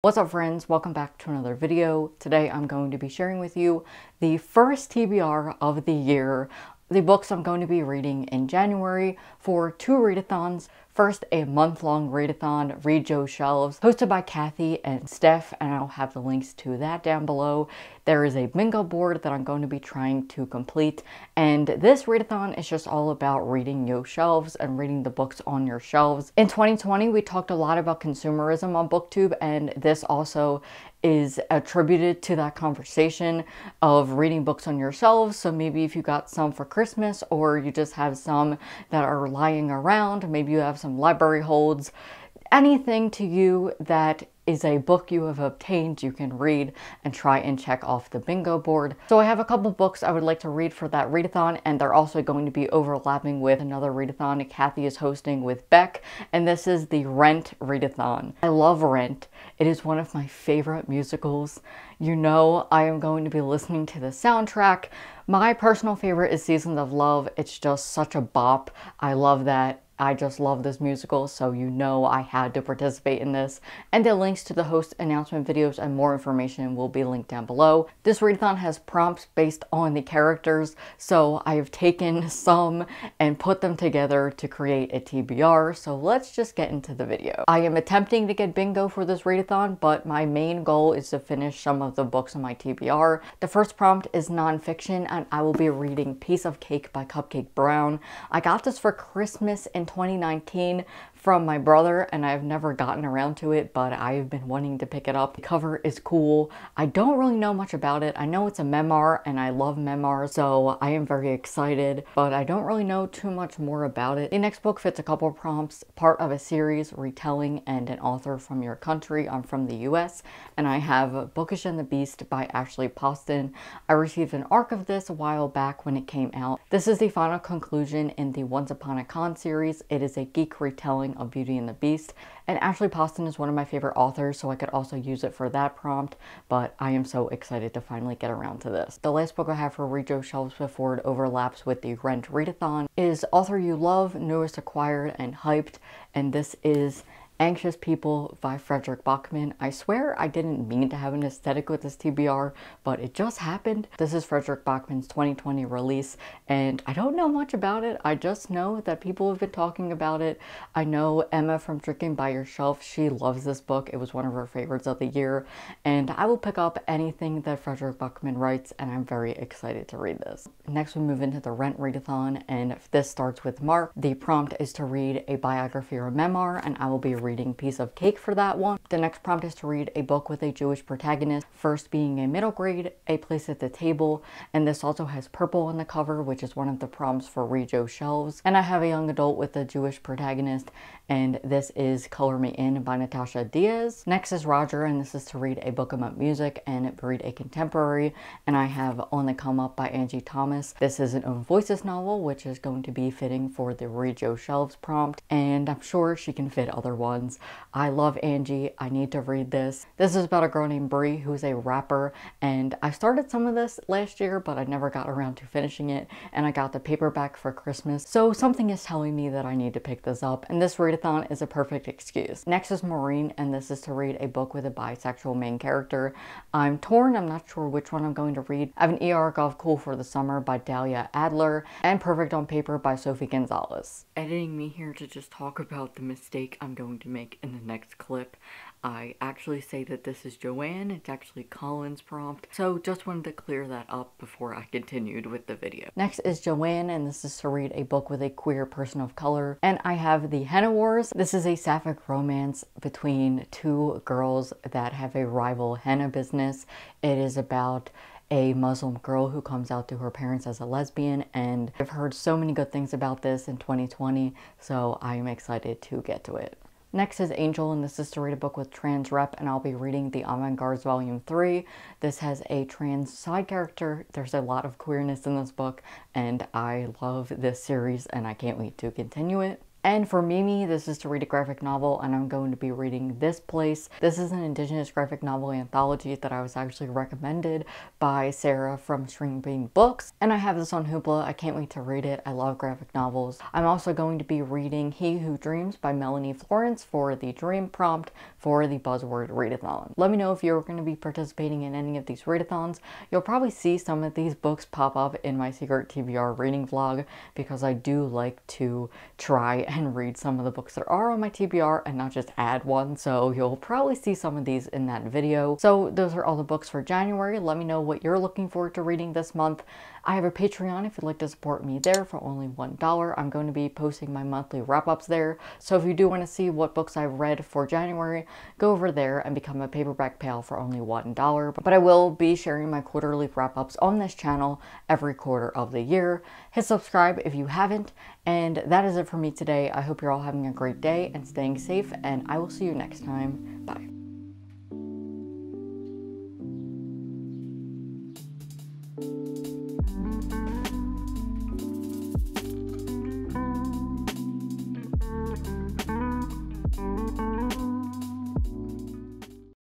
What's up friends, welcome back to another video. Today I'm going to be sharing with you the first TBR of the year, the books I'm going to be reading in January for two readathons. First, a month-long readathon, Read Yo Shelves, hosted by Kathy and Steph, and I'll have the links to that down below. There is a bingo board that I'm going to be trying to complete, and this readathon is just all about reading your shelves and reading the books on your shelves. In 2020, we talked a lot about consumerism on BookTube, and this also is attributed to that conversation of reading books on your shelves. So maybe if you got some for Christmas or you just have some that are lying around, maybe you have some library holds, anything to you that is a book you have obtained you can read and try and check off the bingo board. So I have a couple books I would like to read for that readathon and they're also going to be overlapping with another readathon Kathy is hosting with Beck and this is the Rent readathon. I love Rent. It is one of my favorite musicals. You know I am going to be listening to the soundtrack. My personal favorite is Seasons of Love. It's just such a bop. I love that I just love this musical, so you know I had to participate in this. And the links to the host announcement videos and more information will be linked down below. This readathon has prompts based on the characters, so I have taken some and put them together to create a TBR, so let's just get into the video. I am attempting to get bingo for this readathon, but my main goal is to finish some of the books on my TBR. The first prompt is nonfiction, and I will be reading Piece of Cake by Cupcake Brown. I got this for Christmas in 2019 from my brother and I've never gotten around to it, but I've been wanting to pick it up. The cover is cool. I don't really know much about it. I know it's a memoir and I love memoirs, so I am very excited, but I don't really know too much more about it. The next book fits a couple prompts, part of a series, retelling, and an author from your country. I'm from the US, and I have Bookish and the Beast by Ashley Poston. I received an arc of this a while back when it came out. This is the final conclusion in the Once Upon a Con series. It is a geek retelling of Beauty and the Beast. And Ashley Poston is one of my favorite authors, so I could also use it for that prompt, but I am so excited to finally get around to this. The last book I have for Read Yo Shelves before it overlaps with the Rent Readathon is Author You Love, Newest Acquired and Hyped, and this is Anxious People by Fredrik Backman. I swear I didn't mean to have an aesthetic with this TBR, but it just happened. This is Fredrik Backman's 2020 release, and I don't know much about it. I just know that people have been talking about it. I know Emma from Drinking by Your Shelf, she loves this book. It was one of her favorites of the year, and I will pick up anything that Fredrik Backman writes, and I'm very excited to read this. Next, we move into the Rent Readathon, and this starts with Mark. The prompt is to read a biography or a memoir, and I will be reading Piece of Cake for that one. The next prompt is to read a book with a Jewish protagonist, first being a middle grade, A Place at the Table, and this also has purple on the cover, which is one of the prompts for Read Yo Shelves. And I have a young adult with a Jewish protagonist, and this is Color Me In by Natasha Diaz. Next is Roger, and this is to read a book about music and read a contemporary, and I have On the Come Up by Angie Thomas. This is an own voices novel, which is going to be fitting for the Read Yo Shelves prompt, and I'm sure she can fit other ones ones. I love Angie. I need to read this. This is about a girl named Bri who's a rapper and I started some of this last year but I never got around to finishing it and I got the paperback for Christmas. So something is telling me that I need to pick this up and this readathon is a perfect excuse. Next is Maureen and this is to read a book with a bisexual main character. I'm torn. I'm not sure which one I'm going to read. I have an ER Gov Cool for the Summer by Dahlia Adler and Perfect on Paper by Sophie Gonzalez. Editing me here to just talk about the mistake I'm going to make in the next clip. I actually say that this is Joanne, it's actually Collins' prompt, so just wanted to clear that up before I continued with the video. Next is Joanne, and this is to read a book with a queer person of color, and I have The Henna Wars. This is a sapphic romance between two girls that have a rival henna business. It is about a Muslim girl who comes out to her parents as a lesbian and I've heard so many good things about this in 2020 so I'm excited to get to it. Next is Angel, and this is to read a book with trans rep, and I'll be reading The Avant-Gardes Volume 3. This has a trans side character. There's a lot of queerness in this book, and I love this series, and I can't wait to continue it. And for Mimi, this is to read a graphic novel, and I'm going to be reading This Place. This is an Indigenous graphic novel anthology that I was actually recommended by Sarah from String Bean Books, and I have this on Hoopla. I can't wait to read it. I love graphic novels. I'm also going to be reading He Who Dreams by Melanie Florence for the dream prompt for the Buzzword Readathon. Let me know if you're going to be participating in any of these readathons. You'll probably see some of these books pop up in my secret TBR reading vlog because I do like to try and read some of the books that are on my TBR and not just add one. So you'll probably see some of these in that video. So those are all the books for January. Let me know what you're looking forward to reading this month. I have a Patreon if you'd like to support me there for only $1. I'm going to be posting my monthly wrap-ups there. So if you do want to see what books I've read for January, go over there and become a paperback pal for only $1. But I will be sharing my quarterly wrap-ups on this channel every quarter of the year. Hit subscribe if you haven't. And that is it for me today. I hope you're all having a great day and staying safe, and I will see you next time. Bye.